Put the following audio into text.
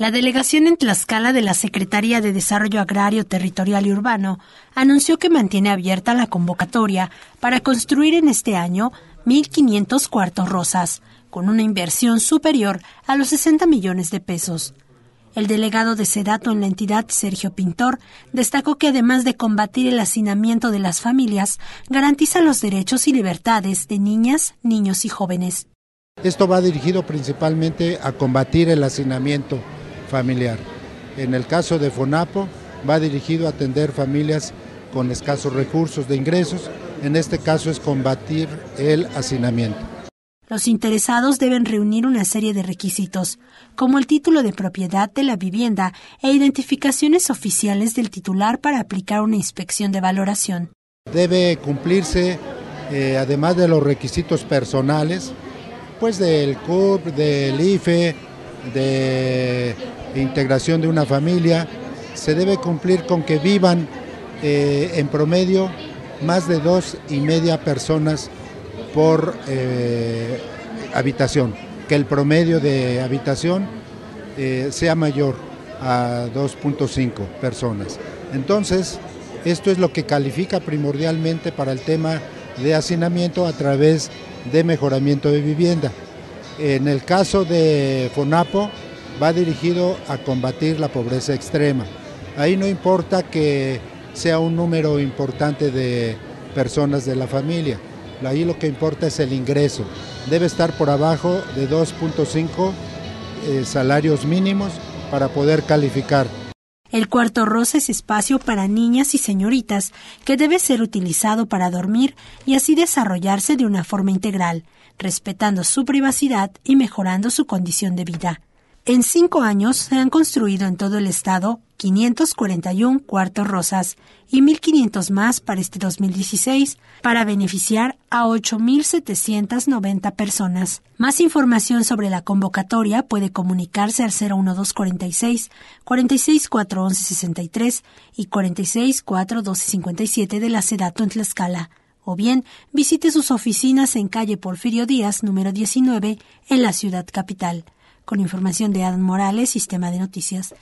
La delegación en Tlaxcala de la Secretaría de Desarrollo Agrario, Territorial y Urbano anunció que mantiene abierta la convocatoria para construir en este año 1.500 cuartos rosas, con una inversión superior a los 60 millones de pesos. El delegado de Sedato en la entidad, Sergio Pintor, destacó que además de combatir el hacinamiento de las familias, garantiza los derechos y libertades de niñas, niños y jóvenes. Esto va dirigido principalmente a combatir el hacinamiento familiar. En el caso de FONAPO, va dirigido a atender familias con escasos recursos de ingresos. En este caso es combatir el hacinamiento. Los interesados deben reunir una serie de requisitos, como el título de propiedad de la vivienda e identificaciones oficiales del titular para aplicar una inspección de valoración. Debe cumplirse, eh, además de los requisitos personales, pues del CURP, del IFE, de integración de una familia, se debe cumplir con que vivan eh, en promedio más de dos y media personas por eh, habitación, que el promedio de habitación eh, sea mayor a 2.5 personas. Entonces, esto es lo que califica primordialmente para el tema de hacinamiento a través de mejoramiento de vivienda. En el caso de FONAPO, va dirigido a combatir la pobreza extrema. Ahí no importa que sea un número importante de personas de la familia, ahí lo que importa es el ingreso. Debe estar por abajo de 2.5 eh, salarios mínimos para poder calificar. El cuarto rosa es espacio para niñas y señoritas que debe ser utilizado para dormir y así desarrollarse de una forma integral, respetando su privacidad y mejorando su condición de vida. En cinco años se han construido en todo el estado 541 cuartos rosas y 1.500 más para este 2016 para beneficiar a 8.790 personas. Más información sobre la convocatoria puede comunicarse al 01246 4641163 y 4641257 de la Sedato en Tlaxcala o bien visite sus oficinas en calle Porfirio Díaz, número 19, en la ciudad capital. Con información de Adam Morales, Sistema de Noticias.